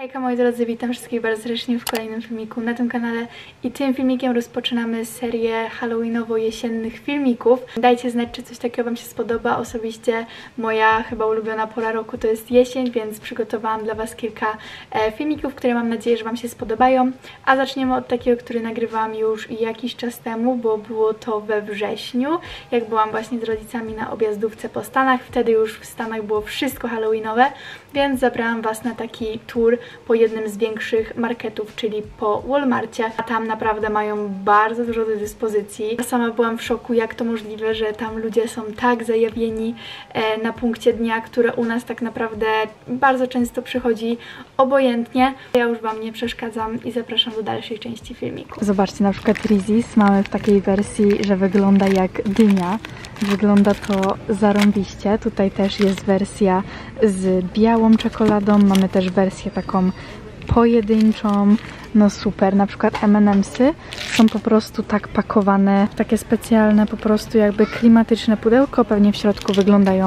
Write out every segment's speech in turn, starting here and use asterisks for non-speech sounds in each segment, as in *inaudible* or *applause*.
Hejka moi drodzy, witam wszystkich bardzo serdecznie w kolejnym filmiku na tym kanale i tym filmikiem rozpoczynamy serię halloweenowo-jesiennych filmików. Dajcie znać, czy coś takiego Wam się spodoba. Osobiście moja chyba ulubiona pora roku to jest jesień, więc przygotowałam dla Was kilka e, filmików, które mam nadzieję, że Wam się spodobają. A zaczniemy od takiego, który nagrywałam już jakiś czas temu, bo było to we wrześniu, jak byłam właśnie z rodzicami na objazdówce po Stanach. Wtedy już w Stanach było wszystko halloweenowe, więc zabrałam Was na taki tour po jednym z większych marketów, czyli po Walmarcie. A tam naprawdę mają bardzo dużo do dyspozycji. Ja sama byłam w szoku, jak to możliwe, że tam ludzie są tak zajawieni e, na punkcie dnia, które u nas tak naprawdę bardzo często przychodzi obojętnie. Ja już Wam nie przeszkadzam i zapraszam do dalszej części filmiku. Zobaczcie, na przykład Rizis mamy w takiej wersji, że wygląda jak dynia. Wygląda to zarąbiście. Tutaj też jest wersja z białą czekoladą. Mamy też wersję taką pojedynczą, no super, na przykład M&M'sy są po prostu tak pakowane, takie specjalne po prostu jakby klimatyczne pudełko, pewnie w środku wyglądają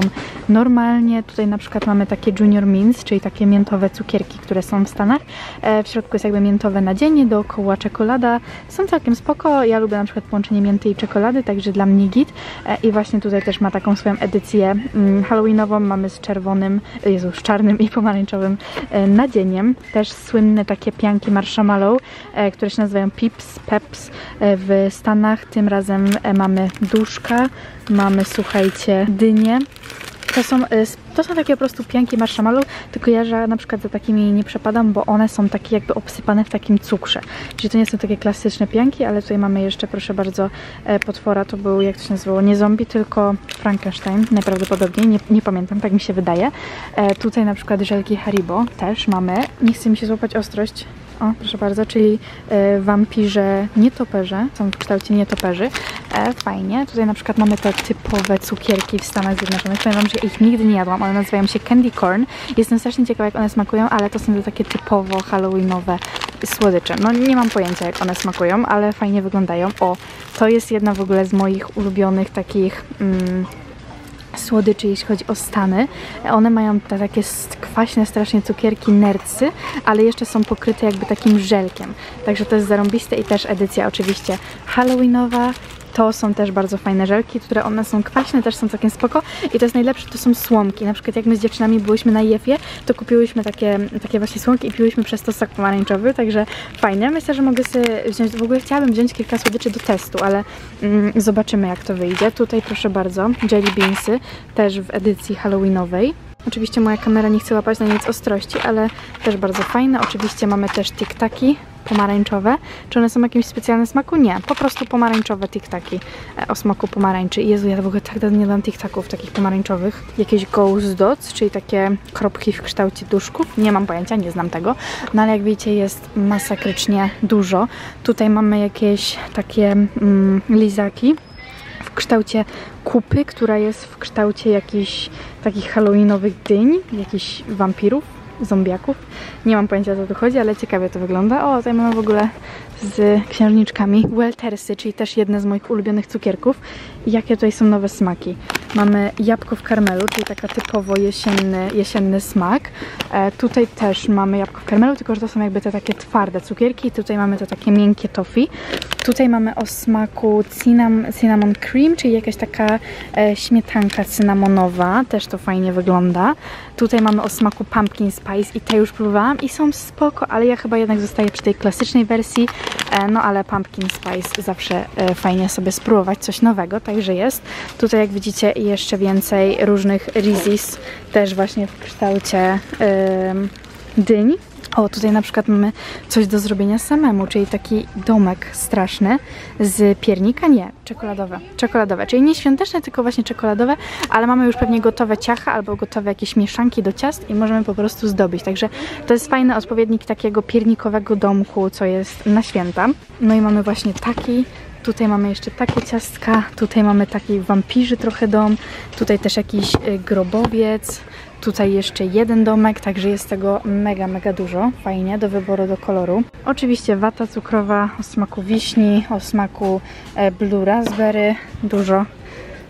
normalnie, tutaj na przykład mamy takie Junior Mints, czyli takie miętowe cukierki, które są w Stanach, e, w środku jest jakby miętowe nadzienie, dookoła czekolada, są całkiem spoko, ja lubię na przykład połączenie mięty i czekolady, także dla mnie git. E, i właśnie tutaj też ma taką swoją edycję mm, halloweenową, mamy z czerwonym, Jezu, z czarnym i pomarańczowym e, nadzieniem, też słynne takie pianki marshmallow, które się nazywają Pips, Peps w Stanach, tym razem mamy duszka, mamy słuchajcie dynie, to są, to są takie po prostu pianki marshmallow, tylko ja że na przykład za takimi nie przepadam, bo one są takie jakby obsypane w takim cukrze. Czyli to nie są takie klasyczne pianki, ale tutaj mamy jeszcze, proszę bardzo, potwora. To był, jak to się nazywało, nie zombie, tylko Frankenstein najprawdopodobniej, nie, nie pamiętam, tak mi się wydaje. E, tutaj na przykład żelki Haribo też mamy. Nie chce mi się złapać ostrość, o, proszę bardzo, czyli e, wampirze nietoperze, są w kształcie nietoperzy. E, fajnie. Tutaj na przykład mamy te typowe cukierki w Stanach Zjednoczonych. Powiem Wam, że ich nigdy nie jadłam. One nazywają się candy corn. Jestem strasznie ciekawa, jak one smakują, ale to są te takie typowo halloweenowe słodycze. No nie mam pojęcia, jak one smakują, ale fajnie wyglądają. O, to jest jedna w ogóle z moich ulubionych takich... Mm, słodyczy, jeśli chodzi o Stany. One mają te takie kwaśne strasznie cukierki nercy, ale jeszcze są pokryte jakby takim żelkiem. Także to jest zarąbiste i też edycja oczywiście halloweenowa to są też bardzo fajne żelki, które one są kwaśne, też są całkiem spoko i to jest najlepsze, to są słomki. Na przykład jak my z dziewczynami byłyśmy na Jefie, to kupiłyśmy takie, takie właśnie słomki i piłyśmy przez to sok pomarańczowy, także fajne. Myślę, że mogę sobie wziąć, w ogóle chciałabym wziąć kilka słodyczy do testu, ale mm, zobaczymy jak to wyjdzie. Tutaj proszę bardzo, jelly beansy, też w edycji halloweenowej. Oczywiście moja kamera nie chce łapać na nic ostrości, ale też bardzo fajne. Oczywiście mamy też tiktaki pomarańczowe. Czy one są jakimś specjalnym smaku? Nie, po prostu pomarańczowe tiktaki e, o smaku pomarańczy. Jezu, ja w ogóle tak dawno nie dam tiktaków takich pomarańczowych. Jakieś ghost dots, czyli takie kropki w kształcie duszków. Nie mam pojęcia, nie znam tego. No ale jak widzicie jest masakrycznie dużo. Tutaj mamy jakieś takie mm, lizaki w kształcie kupy, która jest w kształcie jakichś takich halloweenowych dyń, jakichś wampirów, zombiaków. Nie mam pojęcia o co tu chodzi, ale ciekawie to wygląda. O, tutaj mamy w ogóle z księżniczkami Weltersy, czyli też jedne z moich ulubionych cukierków. Jakie tutaj są nowe smaki. Mamy jabłko w karmelu, czyli taka typowo jesienny, jesienny smak. E, tutaj też mamy jabłko w karmelu, tylko że to są jakby te takie twarde cukierki. Tutaj mamy to takie miękkie toffee. Tutaj mamy o smaku cinnamon, cinnamon cream, czyli jakaś taka e, śmietanka cynamonowa. Też to fajnie wygląda. Tutaj mamy o smaku pumpkin spice i te już próbowałam i są spoko, ale ja chyba jednak zostaję przy tej klasycznej wersji. E, no ale pumpkin spice zawsze e, fajnie sobie spróbować coś nowego, także jest. Tutaj jak widzicie jeszcze więcej różnych Rizis, też właśnie w kształcie yy, dyń. O, tutaj na przykład mamy coś do zrobienia samemu, czyli taki domek straszny z piernika, nie, czekoladowe, czekoladowe, czyli nie świąteczne, tylko właśnie czekoladowe, ale mamy już pewnie gotowe ciacha albo gotowe jakieś mieszanki do ciast i możemy po prostu zdobić, także to jest fajny odpowiednik takiego piernikowego domku, co jest na święta. No i mamy właśnie taki Tutaj mamy jeszcze takie ciastka, tutaj mamy taki wampirzy trochę dom, tutaj też jakiś y, grobowiec, tutaj jeszcze jeden domek, także jest tego mega, mega dużo. Fajnie, do wyboru, do koloru. Oczywiście wata cukrowa o smaku wiśni, o smaku e, blue raspberry, dużo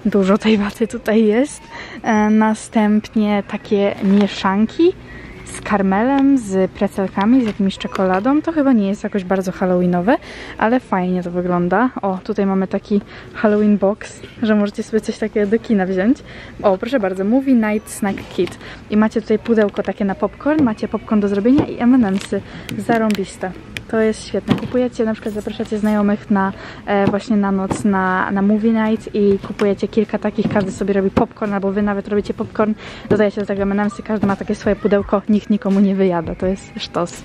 dużo tej waty tutaj jest. E, następnie takie mieszanki z karmelem, z precelkami, z jakimś czekoladą. To chyba nie jest jakoś bardzo halloweenowe, ale fajnie to wygląda. O, tutaj mamy taki Halloween box, że możecie sobie coś takiego do kina wziąć. O, proszę bardzo, Movie Night Snack Kit. I macie tutaj pudełko takie na popcorn, macie popcorn do zrobienia i M&M'sy. Zarąbiste. To jest świetne. Kupujecie, na przykład zapraszacie znajomych na e, właśnie na noc na, na movie night i kupujecie kilka takich, każdy sobie robi popcorn, albo wy nawet robicie popcorn, dodajecie do tego M&M'sy, każdy ma takie swoje pudełko, nikt nikomu nie wyjada, to jest sztos.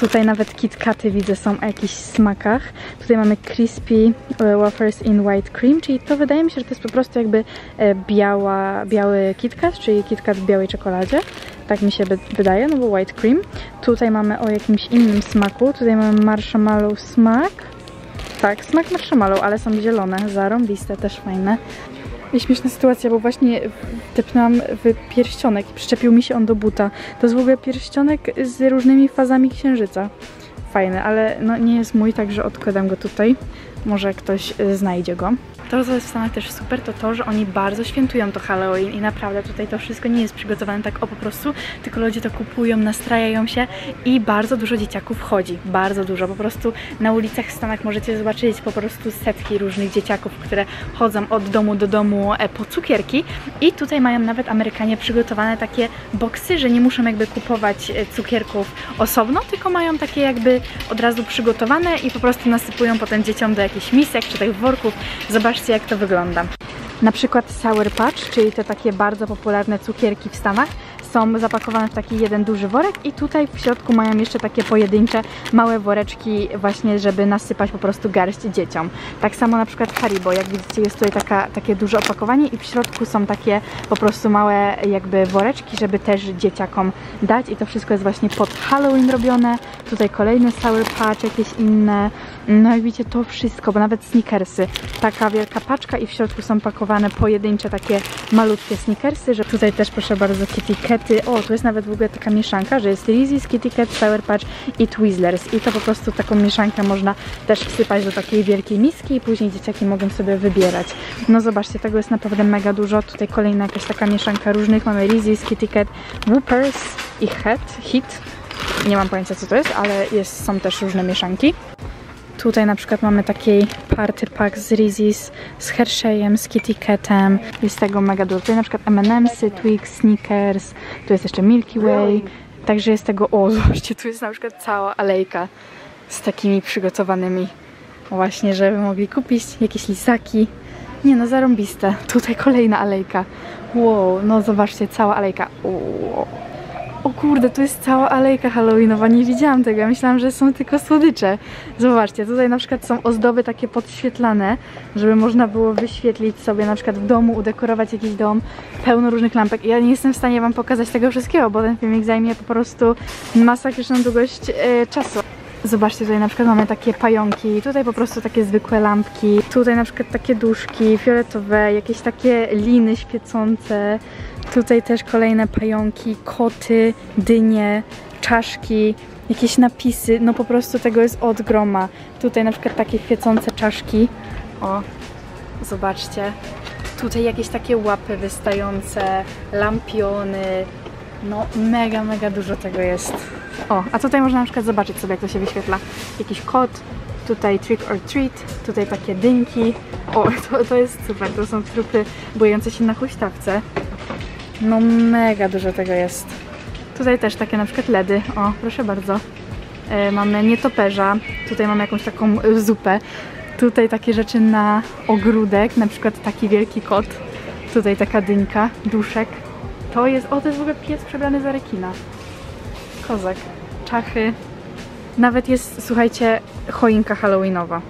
Tutaj nawet KitKaty widzę są o jakichś smakach. Tutaj mamy crispy e, wafers in white cream, czyli to wydaje mi się, że to jest po prostu jakby e, biała, biały KitKat, czyli KitKat w białej czekoladzie. Tak mi się wydaje, no bo white cream. Tutaj mamy o jakimś innym smaku. Tutaj mamy marshmallow smak. Tak, smak marshmallow, ale są zielone, zarąbiste, też fajne. I śmieszna sytuacja, bo właśnie tepnęłam w pierścionek i przyczepił mi się on do buta. To jest w ogóle pierścionek z różnymi fazami księżyca. Fajny, ale no nie jest mój, także odkładam go tutaj. Może ktoś y, znajdzie go. To, co jest w Stanach też super, to to, że oni bardzo świętują to Halloween i naprawdę tutaj to wszystko nie jest przygotowane tak o po prostu, tylko ludzie to kupują, nastrajają się i bardzo dużo dzieciaków chodzi, bardzo dużo. Po prostu na ulicach w Stanach możecie zobaczyć po prostu setki różnych dzieciaków, które chodzą od domu do domu e, po cukierki i tutaj mają nawet Amerykanie przygotowane takie boksy, że nie muszą jakby kupować e, cukierków osobno, tylko mają takie jakby od razu przygotowane i po prostu nasypują potem dzieciom do jakichś misek czy tych worków. Zobaczcie Zobaczcie jak to wygląda. Na przykład Sour Patch, czyli te takie bardzo popularne cukierki w Stanach, są zapakowane w taki jeden duży worek i tutaj w środku mają jeszcze takie pojedyncze małe woreczki właśnie, żeby nasypać po prostu garść dzieciom. Tak samo na przykład Haribo, jak widzicie jest tutaj taka, takie duże opakowanie i w środku są takie po prostu małe jakby woreczki, żeby też dzieciakom dać i to wszystko jest właśnie pod Halloween robione. Tutaj kolejny Sour Patch, jakieś inne. No i widzicie to wszystko, bo nawet sneakersy. Taka wielka paczka i w środku są pakowane pojedyncze takie malutkie sneakersy, że tutaj też proszę bardzo Kitty Cat o, tu jest nawet w ogóle taka mieszanka, że jest Reese's, Kitty Kat, Sour Patch i Twizzlers i to po prostu taką mieszankę można też wsypać do takiej wielkiej miski i później dzieciaki mogą sobie wybierać. No zobaczcie, tego jest naprawdę mega dużo. Tutaj kolejna jakaś taka mieszanka różnych. Mamy Reese's, Kitty Kat, Whoopers i Het, Hit. Nie mam pojęcia co to jest, ale jest, są też różne mieszanki. Tutaj na przykład mamy taki party pack z Reese's, z Hersheyem, z Kitty Catem. Jest tego mega dużo. Tutaj na przykład M&M'sy, Twix, Snickers, tu jest jeszcze Milky Way. Także jest tego, o *laughs* zobaczcie, tu jest na przykład cała alejka z takimi przygotowanymi właśnie, żeby mogli kupić jakieś lisaki. Nie no, zarąbiste. Tutaj kolejna alejka. Wow, no zobaczcie, cała alejka. Wow. O kurde, tu jest cała alejka halloweenowa, nie widziałam tego, ja myślałam, że są tylko słodycze. Zobaczcie, tutaj na przykład są ozdoby takie podświetlane, żeby można było wyświetlić sobie na przykład w domu, udekorować jakiś dom, pełno różnych lampek. Ja nie jestem w stanie wam pokazać tego wszystkiego, bo ten filmik zajmie po prostu masakryczną długość e, czasu. Zobaczcie, tutaj na przykład mamy takie pająki, tutaj po prostu takie zwykłe lampki, tutaj na przykład takie duszki fioletowe, jakieś takie liny świecące, Tutaj też kolejne pająki, koty, dynie, czaszki, jakieś napisy. No po prostu tego jest od groma. Tutaj na przykład takie świecące czaszki. O, zobaczcie. Tutaj jakieś takie łapy wystające, lampiony. No mega, mega dużo tego jest. O, a tutaj można na przykład zobaczyć sobie, jak to się wyświetla. Jakiś kot, tutaj trick or treat, tutaj takie dynki. O, to, to jest super, to są trupy bojące się na huśtawce. No mega dużo tego jest. Tutaj też takie na przykład ledy. O, proszę bardzo. E, mamy nietoperza. Tutaj mamy jakąś taką *laughs* zupę. Tutaj takie rzeczy na ogródek, na przykład taki wielki kot. Tutaj taka dynka, duszek. To jest, o to jest w ogóle pies przebrany za rekina. Kozak. Czachy. Nawet jest, słuchajcie, choinka halloweenowa.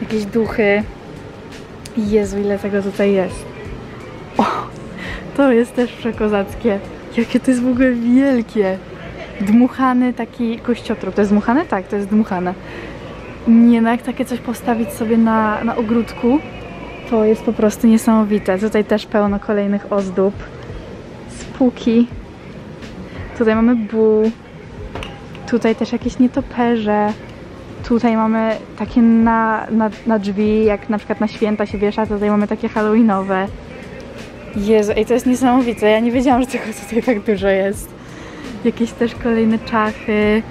Jakieś duchy. Jezu, ile tego tutaj jest. To jest też przekozackie. Jakie to jest w ogóle wielkie. Dmuchany taki kościotrup. To jest dmuchane? Tak, to jest dmuchane. Nie no, jak takie coś postawić sobie na, na ogródku, to jest po prostu niesamowite. Tutaj też pełno kolejnych ozdób. Spuki. Tutaj mamy bu. Tutaj też jakieś nietoperze. Tutaj mamy takie na, na, na drzwi, jak na przykład na święta się wiesza, tutaj mamy takie halloweenowe. Jezu, i to jest niesamowite. Ja nie wiedziałam, że tego tutaj tak dużo jest. Jakieś też kolejne czachy.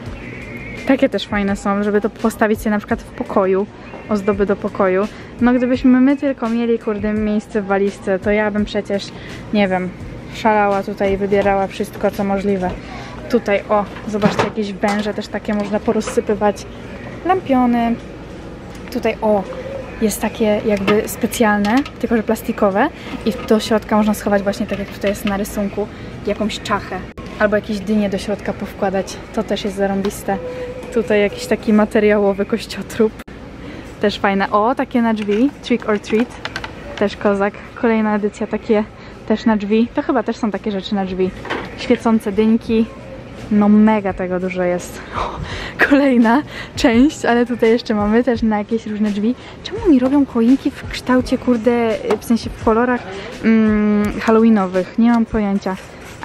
Takie też fajne są, żeby to postawić sobie na przykład w pokoju, ozdoby do pokoju. No gdybyśmy my tylko mieli, kurde, miejsce w walizce, to ja bym przecież, nie wiem, szalała tutaj i wybierała wszystko, co możliwe. Tutaj, o, zobaczcie, jakieś węże też takie można porozsypywać. Lampiony. Tutaj, o, jest takie jakby specjalne, tylko że plastikowe i do środka można schować właśnie tak jak tutaj jest na rysunku, jakąś czachę. Albo jakieś dynie do środka powkładać. To też jest zarąbiste. Tutaj jakiś taki materiałowy kościotrup. Też fajne. O, takie na drzwi. Trick or treat. Też kozak. Kolejna edycja, takie też na drzwi. To chyba też są takie rzeczy na drzwi. Świecące dynki. No mega tego dużo jest. Kolejna część, ale tutaj jeszcze mamy też na jakieś różne drzwi. Czemu mi robią choinki w kształcie, kurde, w sensie w kolorach mm, halloweenowych? Nie mam pojęcia.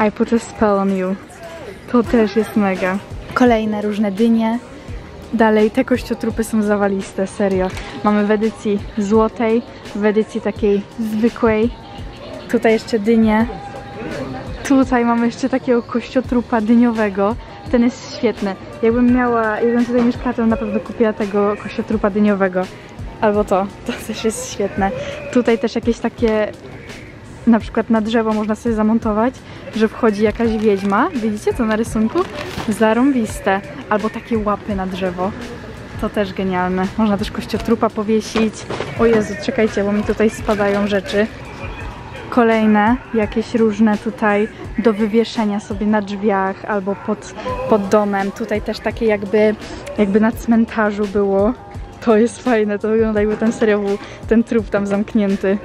I put a spell on you. To też jest mega. Kolejne różne dynie. Dalej, te kościotrupy są zawaliste, serio. Mamy w edycji złotej, w edycji takiej zwykłej. Tutaj jeszcze dynie. Tutaj mamy jeszcze takiego kościotrupa dyniowego. Ten jest świetny. Jakbym miała, jakbym tutaj mieszkała, to na pewno kupiła tego kościotrupa dyniowego. Albo to, to też jest świetne. Tutaj też jakieś takie, na przykład na drzewo można sobie zamontować, że wchodzi jakaś wiedźma. Widzicie to na rysunku? Zarąbiste. Albo takie łapy na drzewo. To też genialne. Można też kościotrupa powiesić. O Jezu, czekajcie, bo mi tutaj spadają rzeczy kolejne jakieś różne tutaj do wywieszenia sobie na drzwiach albo pod, pod domem. Tutaj też takie jakby, jakby na cmentarzu było. To jest fajne, to wygląda jakby ten serio był ten trup tam zamknięty.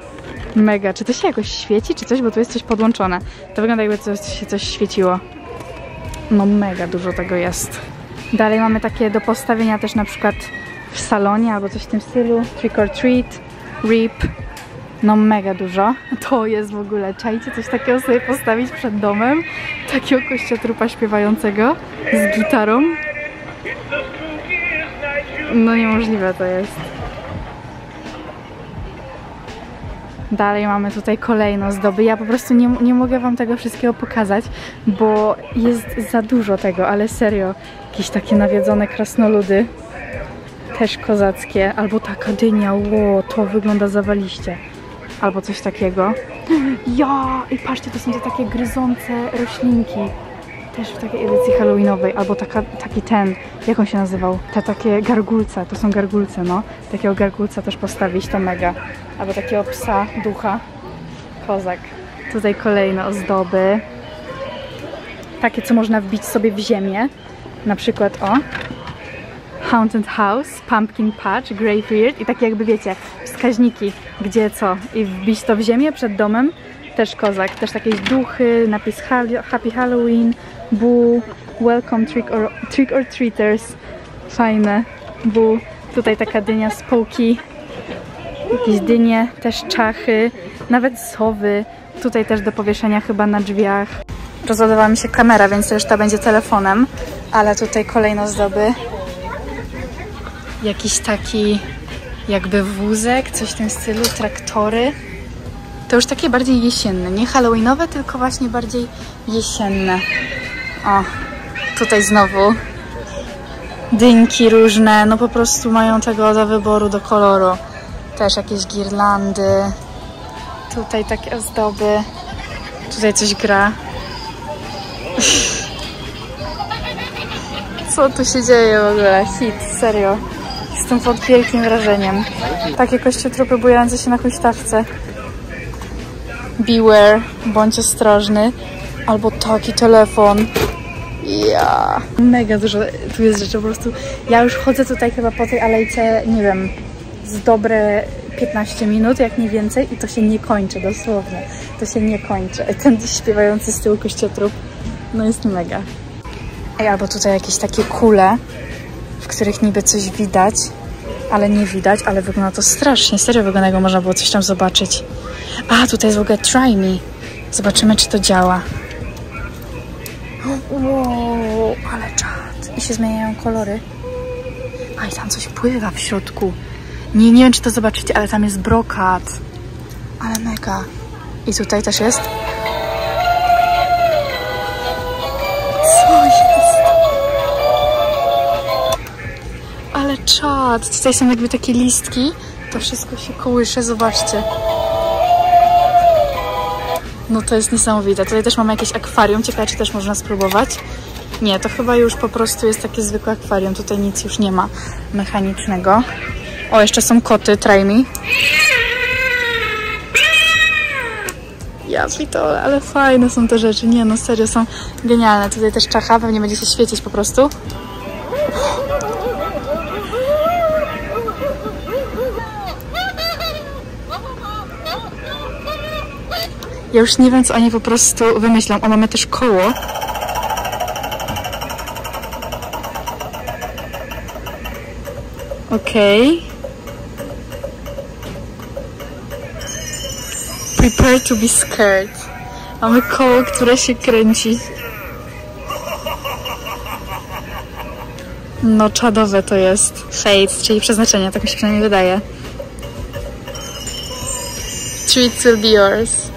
Mega. Czy to się jakoś świeci, czy coś? Bo tu jest coś podłączone. To wygląda jakby coś, się coś świeciło. No mega dużo tego jest. Dalej mamy takie do postawienia też na przykład w salonie albo coś w tym stylu. Trick or treat, reap, no mega dużo. *laughs* To jest w ogóle, czajcie coś takiego sobie postawić przed domem? Takiego kościotrupa śpiewającego z gitarą. No niemożliwe to jest. Dalej mamy tutaj kolejne zdoby. Ja po prostu nie, nie mogę wam tego wszystkiego pokazać, bo jest za dużo tego, ale serio. Jakieś takie nawiedzone krasnoludy. Też kozackie. Albo taka dynia. Ło, to wygląda zawaliście albo coś takiego. Ja! I patrzcie, to są te takie gryzące roślinki. Też w takiej edycji halloweenowej, albo taka, taki ten, jak on się nazywał? Te takie gargulce, to są gargulce, no. Takiego gargulca też postawić, to mega. Albo takiego psa, ducha. Kozak. Tutaj kolejne ozdoby. Takie, co można wbić sobie w ziemię. Na przykład, o, Haunted House, Pumpkin Patch, Graveyard i takie jakby wiecie, wskaźniki, gdzie co. I wbić to w ziemię przed domem, też kozak. Też jakieś duchy, napis Happy Halloween, Boo, Welcome Trick or, trick or Treaters. Fajne. Boo. Tutaj taka dynia z połki. Jakieś dynie, też czachy, nawet sowy. Tutaj też do powieszenia chyba na drzwiach. Rozładowała mi się kamera, więc reszta będzie telefonem. Ale tutaj kolejno zdoby jakiś taki jakby wózek, coś w tym stylu, traktory. To już takie bardziej jesienne, nie halloweenowe, tylko właśnie bardziej jesienne. O, tutaj znowu dynki różne, no po prostu mają tego do wyboru, do koloru. Też jakieś girlandy. Tutaj takie ozdoby. Tutaj coś gra. Co tu się dzieje w ogóle? Hit, serio. Jestem pod wielkim wrażeniem. Takie kościotrupy bujające się na huśtawce. Beware, bądź ostrożny. Albo taki telefon. Ja. Mega dużo tu jest rzeczy, po prostu ja już chodzę tutaj chyba po tej alejce, nie wiem, z dobre 15 minut, jak nie więcej i to się nie kończy, dosłownie. To się nie kończy. *laughs* Ten śpiewający z tyłu kościotrup, no jest mega. Ej, albo tutaj jakieś takie kule, w których niby coś widać, ale nie widać, ale wygląda to strasznie. Serio wygląda, jakby można było coś tam zobaczyć. A, tutaj jest w ogóle Try Me. Zobaczymy, czy to działa. Wow, ale czad. I się zmieniają kolory. A, i tam coś pływa w środku. Nie, nie wiem, czy to zobaczycie, ale tam jest brokat. Ale mega. I tutaj też jest. Czad. Tutaj są jakby takie listki. To wszystko się kołysze, zobaczcie. No to jest niesamowite. Tutaj też mamy jakieś akwarium. Ciekawe, czy też można spróbować. Nie, to chyba już po prostu jest takie zwykłe akwarium. Tutaj nic już nie ma mechanicznego. O, jeszcze są koty, try me. Ja pitole, ale fajne są te rzeczy. Nie no, serio, są genialne. Tutaj też czacha, pewnie będzie się świecić po prostu. Ja już nie wiem, co oni po prostu wymyślą. O, mamy też koło. Okej. Prepare to be scared. Mamy koło, które się kręci. No, czadowe to jest. Fate, czyli przeznaczenie, tak mi się przynajmniej wydaje. Treats will be yours.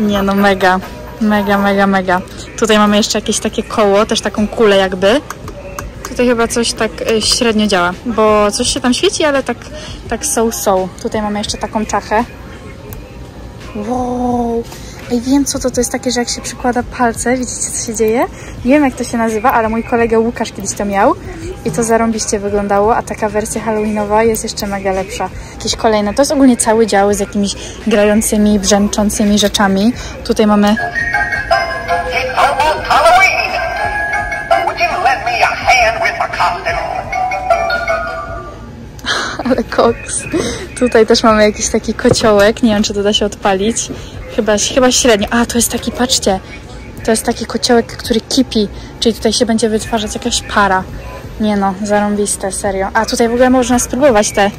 Nie no, mega. Mega, mega, mega. Tutaj mamy jeszcze jakieś takie koło, też taką kulę jakby. Tutaj chyba coś tak y, średnio działa, bo coś się tam świeci, ale tak, tak so-so. Tutaj mamy jeszcze taką czachę. Wow! Ej, wiem co to, to jest takie, że jak się przykłada palce, widzicie co się dzieje? Wiem jak to się nazywa, ale mój kolega Łukasz kiedyś to miał i to zarąbiście wyglądało, a taka wersja halloweenowa jest jeszcze mega lepsza. Jakieś kolejne, to jest ogólnie cały dział z jakimiś grającymi, brzęczącymi rzeczami. Tutaj mamy? *laughs* Ale koks. Tutaj też mamy jakiś taki kociołek. Nie wiem, czy to da się odpalić. Chyba, chyba średnio. A, to jest taki, patrzcie. To jest taki kociołek, który kipi. Czyli tutaj się będzie wytwarzać jakaś para. Nie no, zarąbiste, serio. A tutaj w ogóle można spróbować te.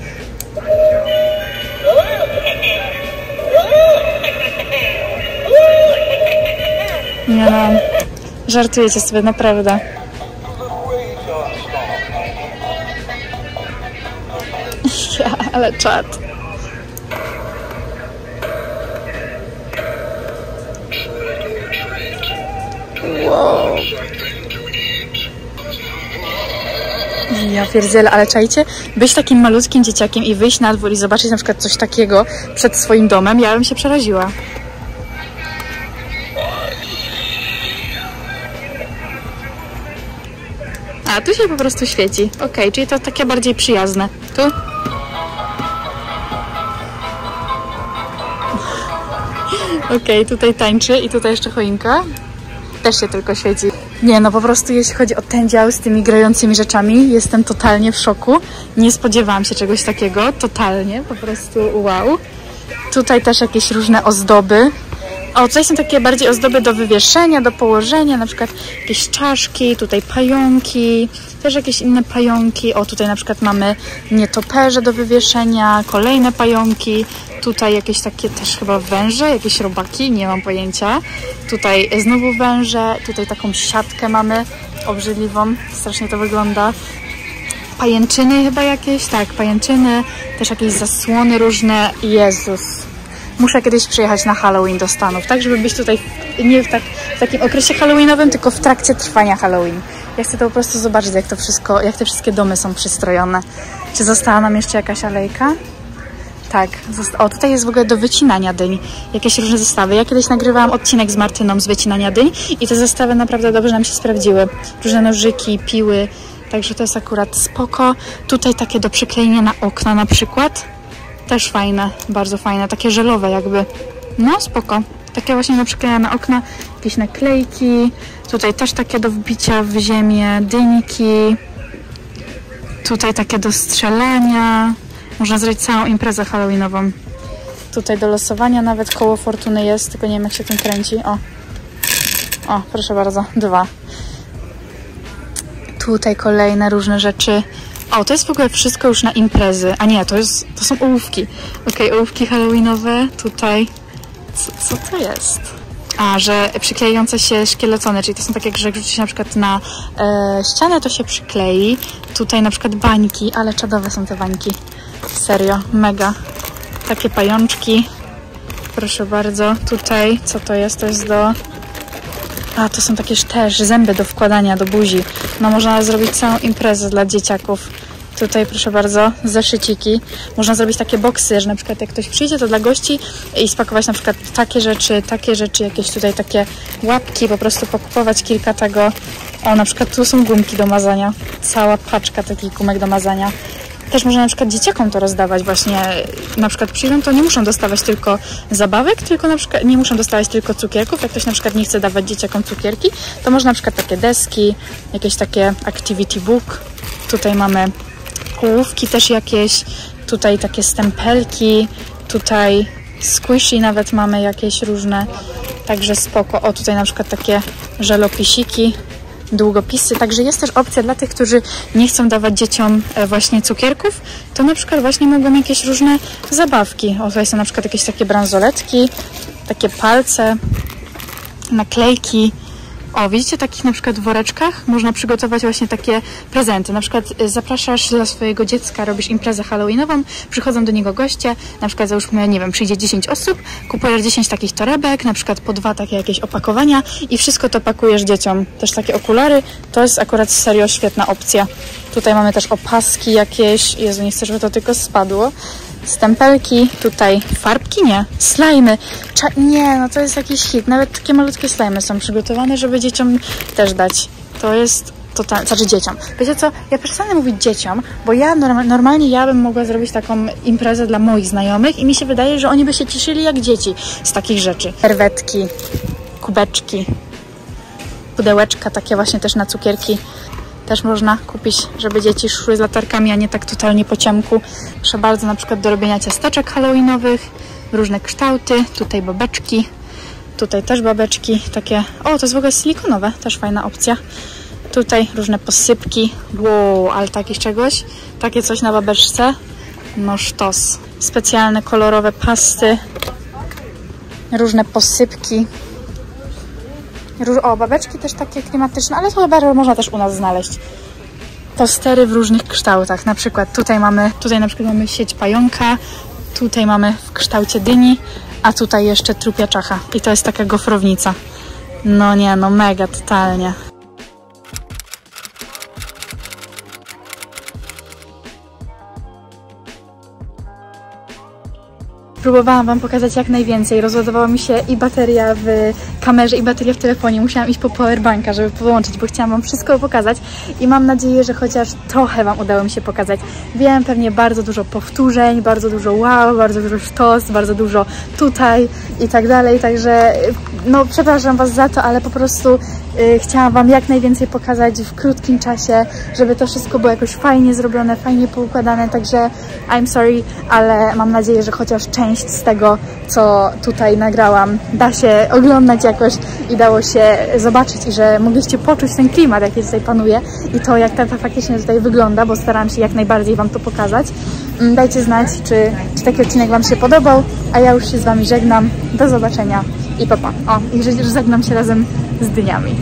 Nie no, żartujecie sobie, naprawdę. *laughs* Ja, ale czad. Ja pierdzielę, ale czajcie, być takim malutkim dzieciakiem i wyjść na dwór i zobaczyć na przykład coś takiego przed swoim domem, ja bym się przeraziła. A, tu się po prostu świeci. Okej, czyli to takie bardziej przyjazne. Tu? Okej, tutaj tańczy i tutaj jeszcze choinka. Też się tylko świeci. Nie, no po prostu jeśli chodzi o ten dział z tymi grającymi rzeczami, jestem totalnie w szoku. Nie spodziewałam się czegoś takiego, totalnie, po prostu wow. Tutaj też jakieś różne ozdoby. O, tutaj są takie bardziej ozdoby do wywieszenia, do położenia, na przykład jakieś czaszki, tutaj pająki, też jakieś inne pająki. O, tutaj na przykład mamy nietoperze do wywieszenia, kolejne pająki. Tutaj jakieś takie też chyba węże, jakieś robaki, nie mam pojęcia. Tutaj znowu węże, tutaj taką siatkę mamy obrzydliwą, strasznie to wygląda. Pajęczyny chyba jakieś, tak, pajęczyny, też jakieś zasłony różne. Jezus, muszę kiedyś przyjechać na Halloween do Stanów, tak żeby być tutaj nie w, tak, w takim okresie Halloweenowym, tylko w trakcie trwania Halloween. Ja chcę to po prostu zobaczyć, jak to wszystko, jak te wszystkie domy są przystrojone. Czy została nam jeszcze jakaś alejka? Tak, o tutaj jest w ogóle do wycinania dyń. Jakieś różne zestawy. Ja kiedyś nagrywałam odcinek z Martyną z wycinania dyń i te zestawy naprawdę dobrze nam się sprawdziły. Różne nożyki, piły, także to jest akurat spoko. Tutaj takie do przyklejenia na okna na przykład. Też fajne, bardzo fajne, takie żelowe jakby. No, spoko. Takie właśnie do przyklejenia na okna, jakieś naklejki. Tutaj też takie do wbicia w ziemię, dynki. Tutaj takie do strzelania. Można zrobić całą imprezę halloweenową. Tutaj do losowania nawet koło fortuny jest, tylko nie wiem jak się tym kręci. O, o proszę bardzo, dwa. Tutaj kolejne różne rzeczy. O, to jest w ogóle wszystko już na imprezy. A nie, to, jest, to są ołówki. Okej, ołówki halloweenowe. Tutaj. Co, co to jest? A, że przyklejające się szkieletony, czyli to są takie, że jak rzuci się na przykład na e, ścianę, to się przyklei. Tutaj na przykład bańki, ale czadowe są te bańki. Serio, mega. Takie pajączki. Proszę bardzo. Tutaj, co to jest? To jest do A, to są takie też zęby do wkładania do buzi. No można zrobić całą imprezę dla dzieciaków. Tutaj proszę bardzo, zeszyciki. Można zrobić takie boksy, że na przykład jak ktoś przyjdzie, to dla gości i spakować na przykład takie rzeczy, takie rzeczy, jakieś tutaj takie łapki, po prostu pokupować kilka tego. O, na przykład tu są gumki do mazania. Cała paczka takich gumek do mazania. Też można na przykład dzieciakom to rozdawać właśnie, na przykład przyjdą, to nie muszą dostawać tylko zabawek, tylko na przykład nie muszą dostawać tylko cukierków. Jak ktoś na przykład nie chce dawać dzieciakom cukierki, to można na przykład takie deski, jakieś takie activity book. Tutaj mamy ołówki też jakieś, tutaj takie stempelki, tutaj squishy nawet mamy jakieś różne, także spoko. O, tutaj na przykład takie żelopisiki, długopisy, także jest też opcja dla tych, którzy nie chcą dawać dzieciom e, właśnie cukierków, to na przykład właśnie mogą jakieś różne zabawki. O, tutaj są na przykład jakieś takie bransoletki, takie palce, naklejki, o, widzicie, takich na przykład woreczkach można przygotować właśnie takie prezenty. Na przykład y, zapraszasz dla swojego dziecka, robisz imprezę halloweenową, przychodzą do niego goście, na przykład załóżmy, nie wiem, przyjdzie 10 osób, kupujesz 10 takich torebek, na przykład po dwa takie jakieś opakowania i wszystko to pakujesz dzieciom. Też takie okulary, to jest akurat serio świetna opcja. Tutaj mamy też opaski jakieś, Jezu, nie chcę, żeby to tylko spadło stempelki, tutaj farbki, nie, slajmy, Cza nie, no to jest jakiś hit, nawet takie malutkie slajmy są przygotowane, żeby dzieciom też dać, to jest totalnie, znaczy dzieciom. Wiecie co, ja przestanę mówić dzieciom, bo ja norm normalnie ja bym mogła zrobić taką imprezę dla moich znajomych i mi się wydaje, że oni by się cieszyli jak dzieci z takich rzeczy. Serwetki, kubeczki, pudełeczka takie właśnie też na cukierki też można kupić, żeby dzieci szły z latarkami, a nie tak totalnie po ciemku. Proszę bardzo, na przykład do robienia ciasteczek halloweenowych, różne kształty, tutaj babeczki, tutaj też babeczki, takie, o to jest w ogóle silikonowe, też fajna opcja. Tutaj różne posypki, wow, ale takich czegoś, takie coś na babeczce, no sztos. Specjalne kolorowe pasty, różne posypki, o, babeczki też takie klimatyczne, ale to chyba można też u nas znaleźć. Postery w różnych kształtach. Na przykład tutaj mamy, tutaj na przykład mamy sieć pająka, tutaj mamy w kształcie dyni, a tutaj jeszcze trupia czacha. I to jest taka gofrownica. No nie, no mega, totalnie. Próbowałam Wam pokazać jak najwięcej. Rozładowała mi się i bateria w kamerze, i bateria w telefonie. Musiałam iść po powerbanka, żeby połączyć, bo chciałam Wam wszystko pokazać i mam nadzieję, że chociaż trochę Wam udało mi się pokazać. Wiem, pewnie bardzo dużo powtórzeń, bardzo dużo wow, bardzo dużo sztos, bardzo dużo tutaj i tak dalej, także no przepraszam Was za to, ale po prostu y, chciałam Wam jak najwięcej pokazać w krótkim czasie, żeby to wszystko było jakoś fajnie zrobione, fajnie poukładane, także I'm sorry, ale mam nadzieję, że chociaż część z tego, co tutaj nagrałam, da się oglądać jakoś i dało się zobaczyć i że mogliście poczuć ten klimat, jaki tutaj panuje i to, jak ta faktycznie tutaj wygląda, bo staram się jak najbardziej Wam to pokazać. Mm, dajcie znać, czy, czy taki odcinek Wam się podobał, a ja już się z Wami żegnam. Do zobaczenia i papa. O, i że żegnam się razem z dyniami.